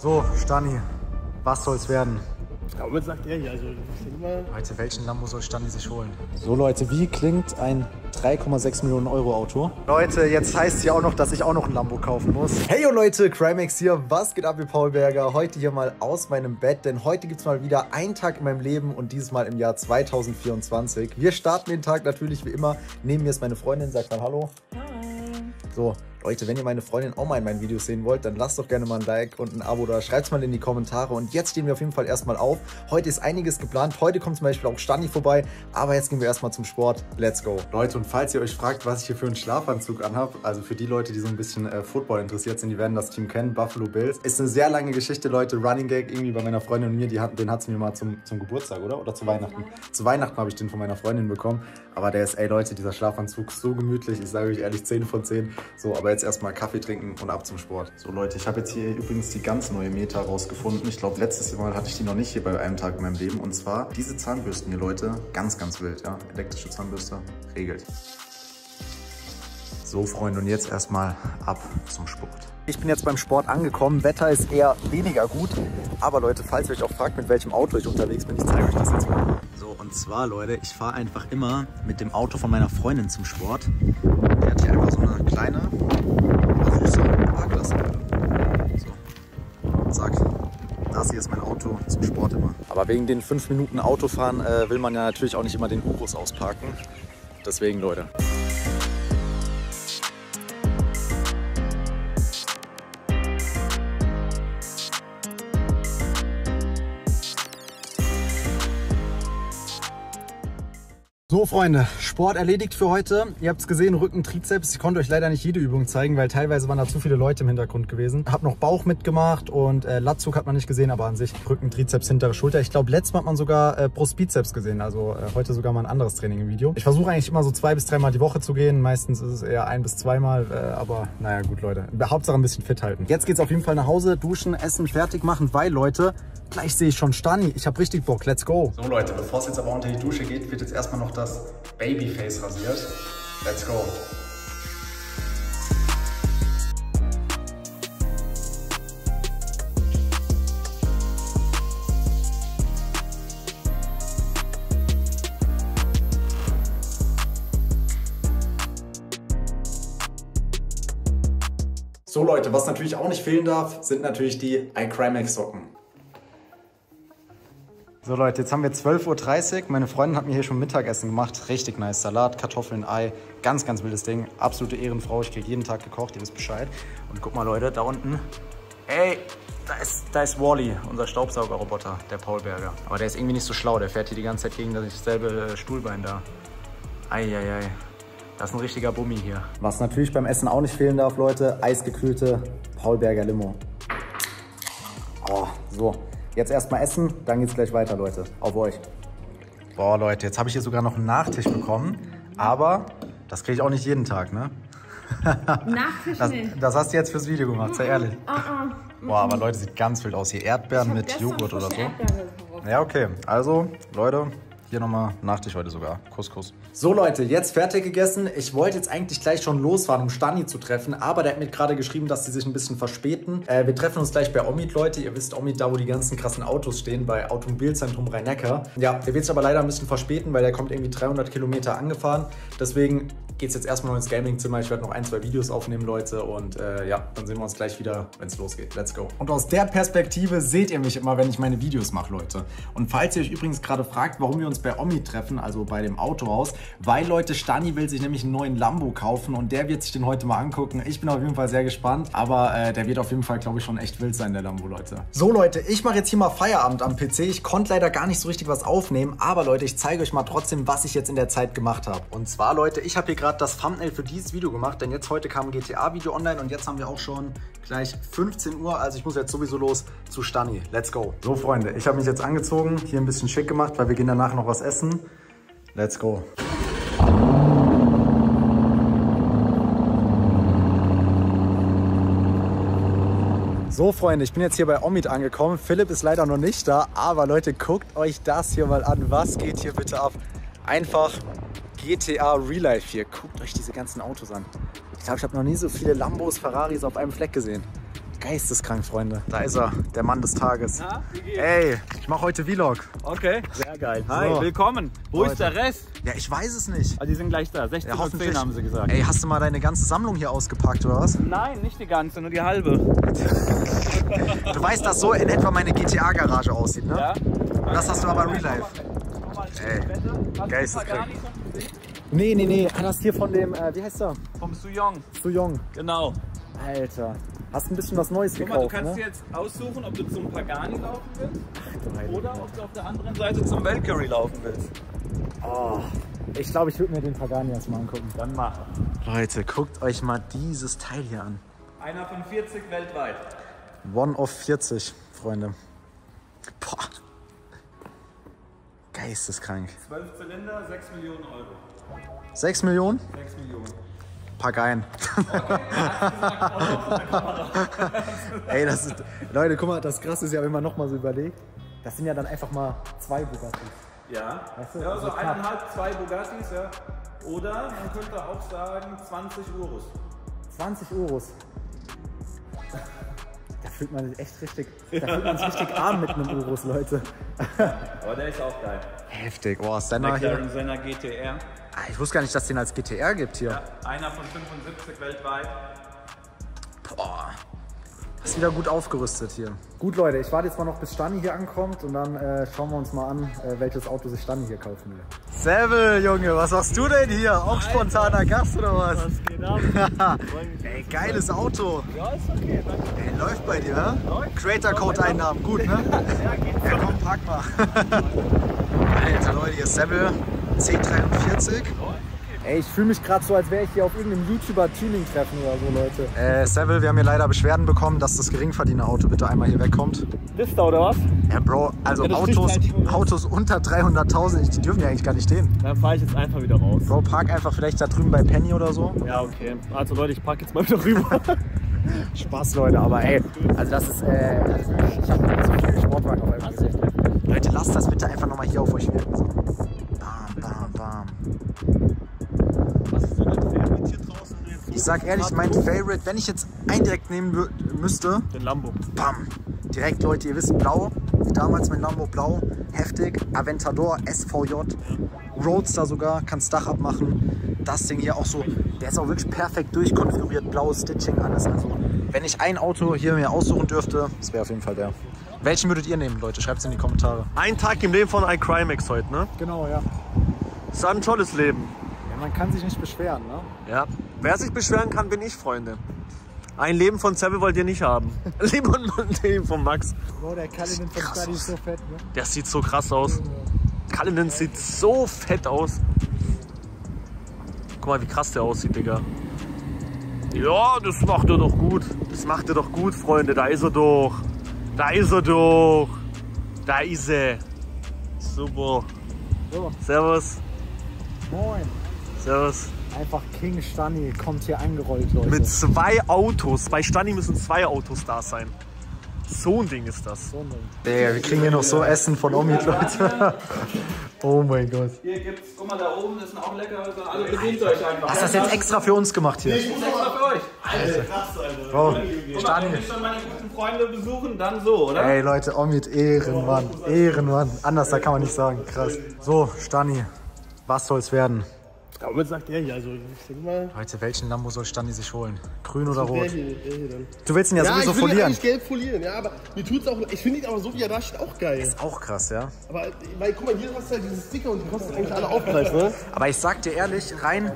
So, Stani, was soll's werden? Aber was sagt er hier? Also, mal. Heute, welchen Lambo soll Stani sich holen? So Leute, wie klingt ein 3,6 Millionen Euro Auto? Leute, jetzt heißt es ja auch noch, dass ich auch noch ein Lambo kaufen muss. Hey yo Leute, Crimex hier. Was geht ab mit Paul Berger? Heute hier mal aus meinem Bett, denn heute gibt es mal wieder einen Tag in meinem Leben und dieses Mal im Jahr 2024. Wir starten den Tag natürlich wie immer. Neben mir ist meine Freundin, sagt mal Hallo. Hi. So, Leute, wenn ihr meine Freundin auch mal in meinen Videos sehen wollt, dann lasst doch gerne mal ein Like und ein Abo da. Schreibt es mal in die Kommentare. Und jetzt stehen wir auf jeden Fall erstmal auf. Heute ist einiges geplant. Heute kommt zum Beispiel auch Stani vorbei. Aber jetzt gehen wir erstmal zum Sport. Let's go. Leute, und falls ihr euch fragt, was ich hier für einen Schlafanzug anhabe, also für die Leute, die so ein bisschen äh, Football interessiert sind, die werden das Team kennen. Buffalo Bills. Ist eine sehr lange Geschichte, Leute. Running Gag irgendwie bei meiner Freundin und mir. Die hat, den hat sie mir mal zum, zum Geburtstag, oder? Oder zu Weihnachten? Zu Weihnachten habe ich den von meiner Freundin bekommen. Aber der ist, ey Leute, dieser Schlafanzug so gemütlich. Ich sage euch ehrlich, 10 von 10. So, aber jetzt erstmal Kaffee trinken und ab zum Sport. So Leute, ich habe jetzt hier übrigens die ganz neue Meta rausgefunden. Ich glaube, letztes Mal hatte ich die noch nicht hier bei einem Tag in meinem Leben. Und zwar diese Zahnbürsten hier, Leute, ganz, ganz wild, ja. Elektrische Zahnbürste, regelt. So, Freunde, und jetzt erstmal ab zum Sport. Ich bin jetzt beim Sport angekommen. Wetter ist eher weniger gut. Aber Leute, falls ihr euch auch fragt, mit welchem Auto ich unterwegs bin, ich zeige euch das jetzt mal. So, und zwar, Leute, ich fahre einfach immer mit dem Auto von meiner Freundin zum Sport. Die hat hier einfach so eine kleine, A-Klasse. So, zack. Das hier ist mein Auto zum Sport immer. Aber wegen den 5 Minuten Autofahren äh, will man ja natürlich auch nicht immer den Urus ausparken. Deswegen, Leute. So Freunde, Sport erledigt für heute. Ihr habt es gesehen, Rücken, Trizeps. Ich konnte euch leider nicht jede Übung zeigen, weil teilweise waren da zu viele Leute im Hintergrund gewesen. Hab noch Bauch mitgemacht und äh, Latzug hat man nicht gesehen, aber an sich Rücken, Trizeps, hintere Schulter. Ich glaube, letztes Mal hat man sogar äh, Brust, Bizeps gesehen. Also äh, heute sogar mal ein anderes Training im Video. Ich versuche eigentlich immer so zwei bis dreimal die Woche zu gehen. Meistens ist es eher ein bis zweimal, äh, aber naja gut Leute. Hauptsache ein bisschen fit halten. Jetzt geht's auf jeden Fall nach Hause, duschen, essen, fertig machen, weil Leute, Gleich sehe ich schon Stani. Ich habe richtig Bock. Let's go. So Leute, bevor es jetzt aber unter die Dusche geht, wird jetzt erstmal noch das Babyface rasiert. Let's go. So Leute, was natürlich auch nicht fehlen darf, sind natürlich die iCrimex Socken. So Leute, jetzt haben wir 12.30 Uhr. Meine Freundin hat mir hier schon Mittagessen gemacht. Richtig nice. Salat, Kartoffeln, Ei. Ganz, ganz wildes Ding. Absolute Ehrenfrau. Ich kriege jeden Tag gekocht, ihr wisst Bescheid. Und guck mal Leute, da unten. Ey, da ist, da ist Wally, unser Staubsaugerroboter, der Paul Berger. Aber der ist irgendwie nicht so schlau. Der fährt hier die ganze Zeit gegen dasselbe Stuhlbein da. Eieiei. Das ist ein richtiger Bummi hier. Was natürlich beim Essen auch nicht fehlen darf, Leute, eisgekühlte Paul Berger Limo. Oh, so. Jetzt erstmal essen, dann geht's gleich weiter, Leute. Auf euch. Boah, Leute, jetzt habe ich hier sogar noch einen Nachtisch bekommen. Aber das kriege ich auch nicht jeden Tag, ne? Nachtisch Das, nicht. das hast du jetzt fürs Video gemacht, sehr ehrlich. Ah, ah. Boah, aber Leute, sieht ganz wild aus. Hier Erdbeeren mit Joghurt oder so. Ja, okay. Also, Leute, hier nochmal Nachtisch heute sogar. Kuss, Kuss. So, Leute, jetzt fertig gegessen. Ich wollte jetzt eigentlich gleich schon losfahren, um Stani zu treffen, aber der hat mir gerade geschrieben, dass sie sich ein bisschen verspäten. Äh, wir treffen uns gleich bei Omid, Leute. Ihr wisst, Omid, da wo die ganzen krassen Autos stehen, bei Automobilzentrum Rhein-Neckar. Ja, der wird sich aber leider ein bisschen verspäten, weil der kommt irgendwie 300 Kilometer angefahren. Deswegen geht's jetzt erstmal noch ins Gaming-Zimmer. Ich werde noch ein, zwei Videos aufnehmen, Leute. Und äh, ja, dann sehen wir uns gleich wieder, wenn es losgeht. Let's go. Und aus der Perspektive seht ihr mich immer, wenn ich meine Videos mache, Leute. Und falls ihr euch übrigens gerade fragt, warum wir uns bei Omid treffen, also bei dem Autohaus, weil Leute, Stani will sich nämlich einen neuen Lambo kaufen und der wird sich den heute mal angucken. Ich bin auf jeden Fall sehr gespannt, aber äh, der wird auf jeden Fall, glaube ich, schon echt wild sein, der Lambo, Leute. So, Leute, ich mache jetzt hier mal Feierabend am PC. Ich konnte leider gar nicht so richtig was aufnehmen, aber Leute, ich zeige euch mal trotzdem, was ich jetzt in der Zeit gemacht habe. Und zwar, Leute, ich habe hier gerade das Thumbnail für dieses Video gemacht, denn jetzt heute kam ein GTA-Video online und jetzt haben wir auch schon gleich 15 Uhr, also ich muss jetzt sowieso los zu Stani. Let's go. So, Freunde, ich habe mich jetzt angezogen, hier ein bisschen schick gemacht, weil wir gehen danach noch was essen. Let's go. So, Freunde, ich bin jetzt hier bei Omid angekommen. Philipp ist leider noch nicht da, aber Leute, guckt euch das hier mal an. Was geht hier bitte ab? Einfach GTA Real Life hier. Guckt euch diese ganzen Autos an. Ich glaube, ich habe noch nie so viele Lambos, Ferraris auf einem Fleck gesehen. Geisteskrank, Freunde. Da ist er, der Mann des Tages. Ey, ich mache heute Vlog. Okay, sehr geil. Hi, So. willkommen. Wo ist der Rest? Ja, ich weiß es nicht. Ah, die sind gleich da. 16 Ja, hoffentlich. 10 haben sie gesagt. Ey, hast du mal deine ganze Sammlung hier ausgepackt oder was? Nein, nicht die ganze, nur die halbe. Du weißt, dass so in etwa meine GTA-Garage aussieht, ne? Ja? Das hast du aber Real Life. Ey, geisteskrank. Nee, nee, nee. Das ist hier von dem, äh, wie heißt der? Vom Suyong. Zu Jung. Genau. Alter. Hast ein bisschen was Neues Guck mal, du gekauft, kannst dir ne? jetzt aussuchen, ob du zum Pagani laufen willst oder ob du auf der anderen Seite zum Valkyrie laufen willst. Oh, ich glaube, ich würde mir den Pagani erstmal angucken. Dann mach. Leute, guckt euch mal dieses Teil hier an. Einer von 40 weltweit. One of 40, Freunde. Boah. Geisteskrank. 12 Zylinder, 6 Millionen Euro. 6 Millionen? 6 Millionen. Pagayen. Ey, das ist. Leute, guck mal, das krasse ist ja, wenn man nochmal so überlegt. Das sind ja dann einfach mal zwei Bugattis. Ja, Weißt du, ja also eineinhalb, zwei Bugattis, ja. Oder man könnte auch sagen 20 Euros. 20 Euros. Da fühlt man sich echt richtig. Da fühlt man sich richtig arm mit einem Euros, Leute. Aber der ist auch geil. Heftig. Oh, Senna hier. McLaren Senna GTR. Ah, ich wusste gar nicht, dass es den als GTR gibt hier. Einer von 75 weltweit. Boah. Ist wieder gut aufgerüstet hier. Gut, Leute, ich warte jetzt mal noch, bis Stani hier ankommt und dann äh, schauen wir uns mal an, äh, welches Auto sich Stani hier kaufen will. Servus, Junge, was machst du denn hier? Auch spontaner Gast oder was? Was geht ab? Ey, geiles Auto. ja, ist okay, danke. Ey, läuft bei dir, ne? Creator Code Einnahmen, gut, ne? Ja, komm, pack mal. Alter Leute, hier ist Seville C43. Ey, ich fühle mich gerade so, als wäre ich hier auf irgendeinem YouTuber-Tuning-Treffen oder so, Leute. Äh, Seville, wir haben hier leider Beschwerden bekommen, dass das Geringverdiener-Auto bitte einmal hier wegkommt. Bist du oder was? Ja, Bro, also Ja, Autos, Autos unter 300.000, die dürfen ja eigentlich gar nicht stehen. Dann fahre ich jetzt einfach wieder raus. Bro, park einfach vielleicht da drüben bei Penny oder so. Ja, okay. Also Leute, ich pack jetzt mal wieder rüber. Spaß, Leute, aber ey, also das ist, äh, wirklich- ich habe so viele Sportwagen auf einmal gesehen. Leute, lasst das bitte einfach nochmal hier auf euch wirken. Bam, bam, bam. Ich sag ehrlich, mein Favorite, wenn ich jetzt einen direkt nehmen müsste, Den Lambo. bam. Direkt, Leute, ihr wisst, blau, wie damals mein Lambo blau, heftig, Aventador, SVJ, Roadster sogar, kannst Dach abmachen. Das Ding hier auch so, der ist auch wirklich perfekt durchkonfiguriert, blaues Stitching, alles. Also, wenn ich ein Auto hier mir aussuchen dürfte, das wäre auf jeden Fall der. Welchen würdet ihr nehmen, Leute? Schreibt es in die Kommentare. Ein Tag im Leben von iCrimex heute, ne? Genau, ja. Ist ein tolles Leben. Man kann sich nicht beschweren, ne? Ja. Wer sich beschweren kann, bin ich, Freunde. Ein Leben von Seville wollt ihr nicht haben. Lieber ein Leben von Max. Bro, der Kalinin von Stadi ist so fett, ne? Der sieht so krass aus. Cullinan sieht so fett aus. Guck mal, wie krass der aussieht, Digga. Ja, das macht er doch gut. Das macht er doch gut, Freunde. Da ist er doch. Da ist er doch. Da ist er. Super. So, Servus. moin. Servus. Einfach King Stani kommt hier angerollt, Leute. Mit zwei Autos. Bei Stani müssen zwei Autos da sein. So ein Ding ist das. Digga, wir kriegen hier noch so Essen von Omid, Leute. oh mein Gott. Hier gibt's, guck mal, da oben ist auch lecker. Also alle bedient euch einfach. Hast du das jetzt extra für uns gemacht hier? Das ist extra für euch. Bro, Guck mal, wenn Stani. ich schon meine guten Freunde besuchen, dann so, oder? Ey Leute, Omid, Ehrenmann. Ehrenmann. Anders, da kann man nicht sagen. Krass. So, Stani, was soll's werden? Was sagt der hier? Also, ich denke mal. Leute, welchen Lambo soll Stani sich holen? Grün oder Der rot? hier, der hier dann. Du willst ihn ja, Ja, sowieso ich will folieren. eigentlich gelb folieren, ja, aber mir tut's auch, ich finde ihn aber so wie er da steht auch geil. Auch krass, ja. Aber, weil, guck mal, hier hast du halt diese Sticker und die kosten eigentlich alle Aufpreis, ne? Aber ich sag dir ehrlich, rein,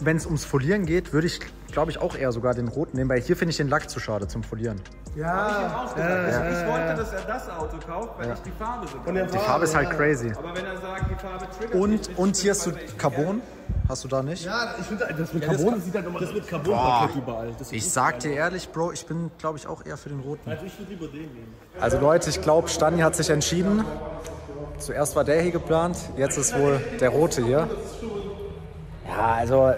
wenn es ums Folieren geht, würde ich, glaube ich, auch eher sogar den roten nehmen, weil hier finde ich den Lack zu schade zum Folieren. Ja, Ausgesagt. Ich wollte, dass er das Auto kauft, weil ich die Farbe so der Die Farbe ist halt crazy. Aber wenn er sagt, die Farbe triggert Und, mich, und hier hast du Carbon. Hast du da nicht? Ja, ich finde, das mit Carbon, das sieht halt nochmal, das mit Carbon parkett überall. Das Ich sag dir ehrlich, Bro, ich bin, glaube ich, auch eher für den roten. also ich würde lieber den nehmen. Also Leute, ich glaube, Stani hat sich entschieden. Zuerst war der hier geplant, jetzt ist wohl der rote hier. Ja, also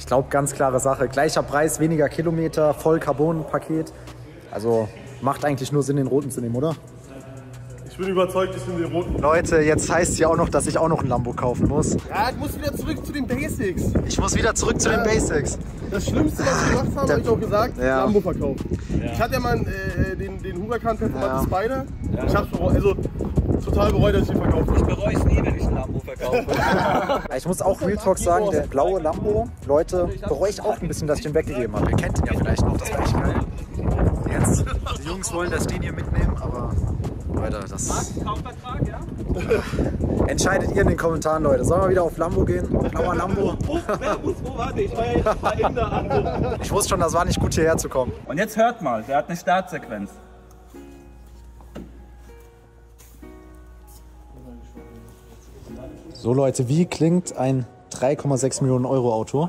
ich glaube, ganz klare Sache. Gleicher Preis, weniger Kilometer, voll Carbon-Paket. Also macht eigentlich nur Sinn, den roten zu nehmen, oder? Ich bin überzeugt, ich bin den roten. Leute, jetzt heißt es ja auch noch, dass ich auch noch ein Lambo kaufen muss. Ja, ich muss wieder zurück zu den Basics. Ich muss wieder zurück zu den Basics. Das Schlimmste, was wir gemacht haben, habe ich auch gesagt, Ja. Lambo verkauft. Ich hatte ja mal äh, den, den Huracan Performante Ja. Spider. Ich hab's also total bereut, dass ich ihn verkauft habe. bereue es nie, wenn ich ein Lambo verkaufe. Ich muss auch Real Talk sagen, der blaue Lambo, Leute, bereue ich auch ein bisschen, dass ich den weggegeben habe. Ihr kennt ihn ja vielleicht noch, das war echt geil. Jetzt, die Jungs wollen, dass ich den hier mitnehmen, aber Leute, das Kaufvertrag, ja? entscheidet ihr in den Kommentaren, Leute. Sollen wir wieder auf Lambo gehen? Blauer Lambo. Oh, wo warte, ich war ja jetzt bei in der Antwort. Ich wusste schon, das war nicht gut hierher zu kommen. Und jetzt hört mal, der hat eine Startsequenz. So Leute, wie klingt ein 3,6 Millionen Euro Auto?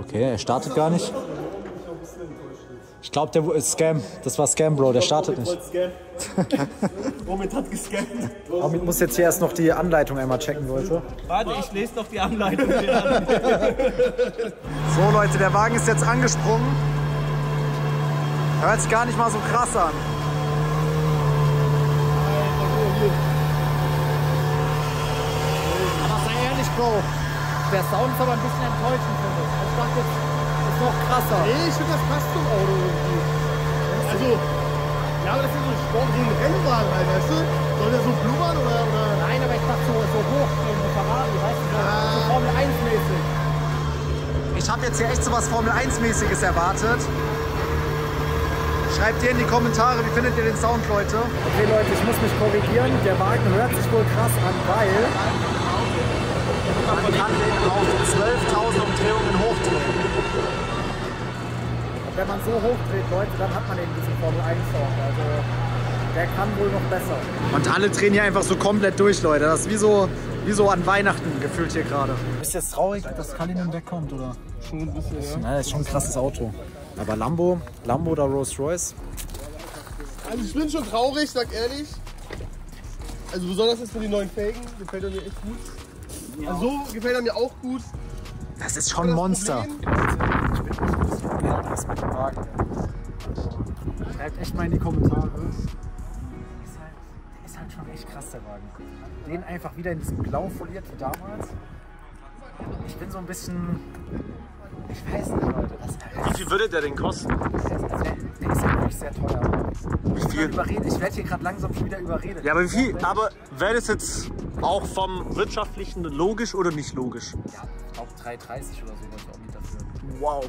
Okay, er startet gar nicht. Ich glaube, der ist Scam. Das war Scam, Bro. Der startet nicht. Womit hat gescannt? Amit muss jetzt hier erst noch die Anleitung einmal checken, Leute. Warte, ich lese doch die Anleitung. So Leute, der Wagen ist jetzt angesprungen. Hört sich gar nicht mal so krass an. Aber Bro. Der Sound ist aber ein bisschen enttäuschend, finde ich. Ich dachte, jetzt ist noch krasser. Nee, ich finde, das passt zum Auto irgendwie. Also, ja, aber das ist so ein Sport, so ein Rennwagen halt, weißt du? Soll der so blubbern oder? oder? Nein, aber ich dachte so, so hoch, so ein Ferrari, weißt du, so, so Formel 1 mäßig. Ich habe jetzt hier echt so was Formel 1-mäßiges erwartet. Schreibt ihr in die Kommentare, wie findet ihr den Sound, Leute? Okay, Leute, ich muss mich korrigieren. Der Wagen hört sich wohl krass an, weil man kann den auf 12.000 Umdrehungen hochdrehen. Und wenn man so hochdreht, Leute, dann hat man eben diesen Formel 1 Sound. Also, der kann wohl noch besser. Und alle drehen hier einfach so komplett durch, Leute. Das ist wie so, wie so an Weihnachten gefühlt hier gerade. Bist du jetzt traurig, dass Kalinin wegkommt, oder? Schon ein bisschen, ja. Na, das ist schon ein krasses Auto. Aber Lambo, Lambo oder Rolls Royce? Also ich bin schon traurig, sag ehrlich. Also besonders jetzt für die neuen Felgen, gefällt mir echt gut. Also so gefällt er mir auch gut. Das ist schon ein Das Monster. Problem- Das mit dem Wagen. Schreibt echt mal in die Kommentare. Ist halt, der ist halt schon echt krass, der Wagen. Den einfach wieder in diesem Blau foliert wie damals. Ich bin so ein bisschen. Ich weiß nicht, Leute. Das, Wie viel würde der denn kosten? der, ist ja wirklich sehr teuer. Wie viel? Überredet. Ich werde hier gerade langsam schon wieder überredet. Ja, aber wie viel? Aber wäre das jetzt auch vom wirtschaftlichen logisch oder nicht logisch? Auch 3,30 oder so wollte ich auch nicht dafür. Wow.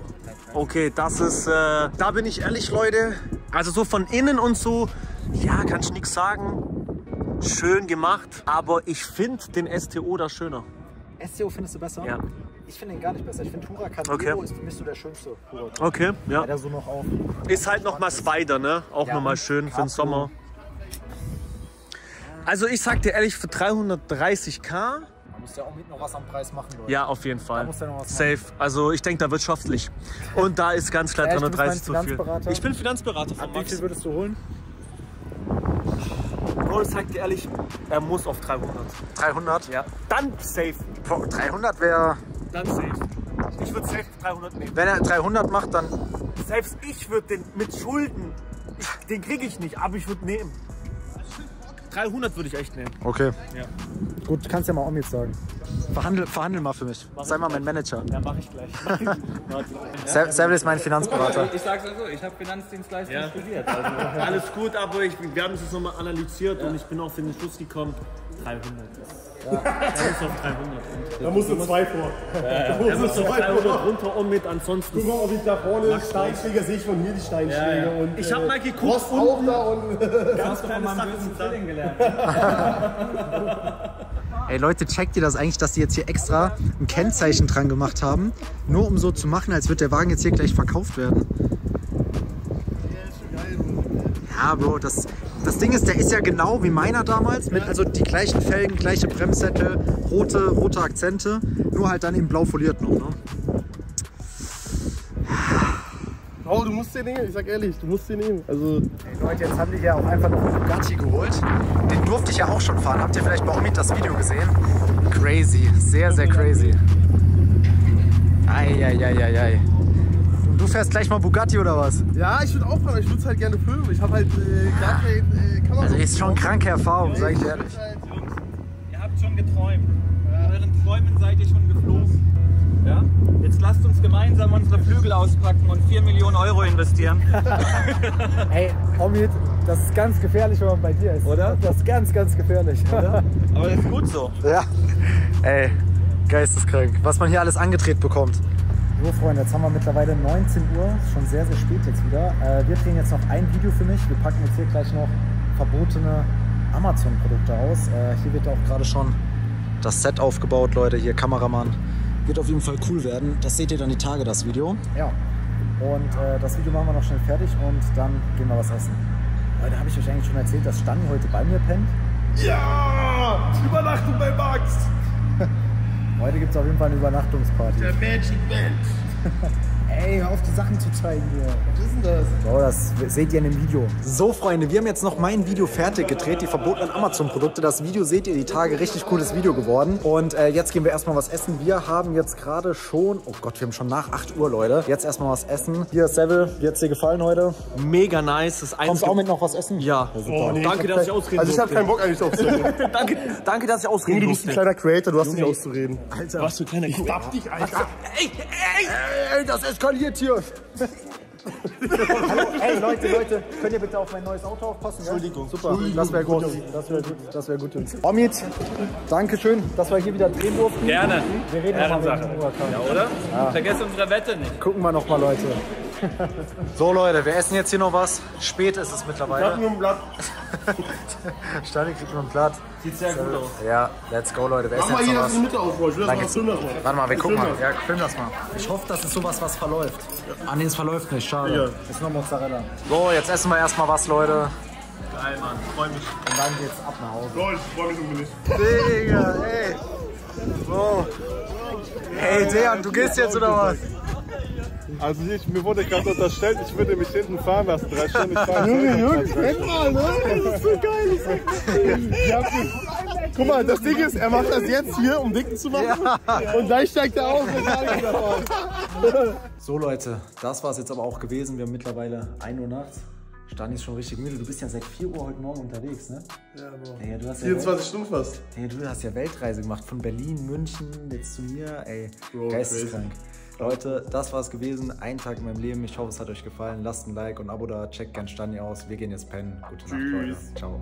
Okay, das ist, äh, da bin ich ehrlich, Leute. Also so von innen und so, ja, kann ich nichts sagen. Schön gemacht, aber ich finde den STO da schöner. SEO findest du besser? Ja. Ich finde ihn gar nicht besser. Ich finde Huracan Okay. Ist für mich so der schönste Huracan. Okay, ja. Der so noch auf. Ist halt nochmal Spider, ne? Auch Ja, nochmal schön für den. Sommer. Also ich sag dir ehrlich, für 330k, Man muss ja auch mit noch was am Preis machen, Leute. ja, auf jeden Fall. muss der noch was Safe. Also ich denke da wirtschaftlich. Und da ist ganz klar Echt? Du bist 330 zu viel. Finanzberater? Ich bin Finanzberater von Ab wie Max. viel würdest du holen? Bro, ich sag dir ehrlich, er muss auf 300. 300? Ja. Dann safe. Boah, 300 wäre. Dann safe. Ich würde safe 300 nehmen. Wenn er 300 macht, dann. Selbst ich würde den mit Schulden, ich, den kriege ich nicht, aber ich würde nehmen. 300 würde ich echt nehmen. Okay. Ja. Gut, kannst ja mal Omid sagen. Verhandel, verhandel mal für mich. Sei mal mein Manager. Ja, mache ich gleich. Ser- Servus ist mein Finanzberater. Ich sag's also, ich habe Finanzdienstleistung Ja. studiert. Also, Alles gut, aber ich, wir haben es nochmal analysiert und ich bin auf den Schluss gekommen, 300. Ja. Er muss auf 300 runter. Da musst du zwei vor. Er muss auf 300 runter und mit ansonsten. Guck mal, ob ich da vorne Steinschläger sehe ich von hier die Steinschläge. Ja, ja. Und, Ich hab äh, mal geguckt, Rost auch da und Ganz kleine meinem Sachen sind da. Gelernt. Ey Leute, checkt ihr das eigentlich, dass die jetzt hier extra ein Kennzeichen dran gemacht haben? Nur um so zu machen, als wird der Wagen jetzt hier gleich verkauft werden. Ja, Bro, das, das Ding ist, der ist ja genau wie meiner damals. Mit also die gleichen Felgen, gleiche Bremssättel, rote, rote Akzente. Nur halt dann eben blau foliert noch. Ne? Oh, du musst den nehmen, ich sag ehrlich, du musst den nehmen. Also, Ey Leute, jetzt haben die hier auch einfach noch einen Bugatti geholt. Den durfte ich ja auch schon fahren. Habt ihr vielleicht bei Omid das Video gesehen? Crazy, sehr, sehr crazy. Eieieiei. Und du fährst gleich mal Bugatti oder was? Ja, ich würde auch fahren, ich würde es halt gerne filmen. Ich habe halt äh, gar keine äh, Kamera. Also ist schon kranke Erfahrung, sag ich ehrlich. Ihr habt schon geträumt. In euren Träumen seid ihr schon geflogen. Ja? Jetzt lasst uns gemeinsam unsere Flügel auspacken und 4 Millionen Euro investieren. Ey, Omid, das ist ganz gefährlich, wenn man bei dir ist. Oder? Das ist ganz, ganz gefährlich. Aber das ist gut so. Ja. Ey, geisteskrank. Was man hier alles angedreht bekommt. So, Freunde, jetzt haben wir mittlerweile 19 Uhr. Schon sehr, sehr spät jetzt wieder. Äh, wir drehen jetzt noch ein Video für mich. Wir packen jetzt hier gleich noch verbotene Amazon-Produkte aus. Äh, hier wird auch gerade schon das Set aufgebaut, Leute. Hier Kameramann. Wird auf jeden Fall cool werden. Das seht ihr dann die Tage, das Video. Ja. Und äh, das Video machen wir noch schnell fertig und dann gehen wir was essen. Leute, habe ich euch eigentlich schon erzählt, dass Stani heute bei mir pennt? Ja! Übernachtung bei Max! Heute gibt es auf jeden Fall eine Übernachtungsparty. Der Magic Mensch! Ey, hör auf die Sachen zu zeigen hier. Was ist denn das? So, das seht ihr in dem Video. So, Freunde, wir haben jetzt noch mein Video fertig gedreht, die verbotenen Amazon-Produkte. Das Video seht ihr die Tage, richtig cooles Video geworden. Und äh, jetzt gehen wir erstmal was essen. Wir haben jetzt gerade schon, oh Gott, wir haben schon nach 8 Uhr, Leute. Jetzt erstmal was essen. Hier, Seville, wie hat's dir gefallen heute? Mega nice. Das Kommst du auch mit noch was essen? Ja. Oh, nee, Danke, ich dass ich kein- ausreden Also ich habe keinen Bock eigentlich aufzureden. danke, danke, dass ich ausreden du bist ein kleiner Creator, du hast nicht auszureden. Alter. Was für kleiner Ich darf dich, Alter. Ey, ey, Ey, das eskaliert hier. Hallo, ey Leute, Leute, könnt ihr bitte auf mein neues Auto aufpassen? Ja? Entschuldigung. Super, das wäre gut. Das wäre gut, das wäre gut. Omid, danke schön, dass wir hier wieder drehen durften. Gerne. Wir reden nochmal Ehrensache. Ja, oder? Vergesst unsere Wette nicht. Gucken wir noch mal, Leute. So Leute, wir essen jetzt hier noch was. Spät ist es Ich hab mittlerweile. nur ein Blatt. Stani kriegt noch ein Blatt. Sieht sehr gut aus. Ja, let's go Leute, wir Mach essen mal jetzt hier das was. in die Mitte auf. Ich will das mal filmen. Warte mal, wir Ich gucken mal. das. Ja, film das mal. Ich hoffe, das ist sowas, was verläuft. Ah nee, es verläuft nicht, schade. Ja. Ist noch Mozzarella. So, jetzt essen wir erstmal was, Leute. Geil, Mann. Freu mich. Und dann geht's ab nach Hause. Leute, ich freu mich dich. Digga, ey. So. Hey, Dejan, du gehst jetzt oder was? Also ich, mir wurde gerade unterstellt, ich würde mich hinten fahren lassen. Drei Stunden ich fahren Junge, Junge, kennt mal, ne? Das ist so geil. Ich hab ge- Guck mal, das Ding ist, er macht das jetzt hier, um Dicken zu machen. Und gleich steigt er und davon. So Leute, das war's jetzt aber auch gewesen. Wir haben mittlerweile 1 Uhr nachts. Stani ist schon richtig müde. Du bist ja seit 4 Uhr heute Morgen unterwegs, ne? Ja, Bro. Ey, du hast ja 24 Stunden fast. Hey, du hast ja Weltreise gemacht von Berlin, München, jetzt zu mir. Ey, Bro, geisteskrank. Leute, das war's gewesen. Ein Tag in meinem Leben. Ich hoffe, es hat euch gefallen. Lasst ein Like und ein Abo da. Checkt gern Stani aus. Wir gehen jetzt pennen. Gute Nacht, Leute. Ciao.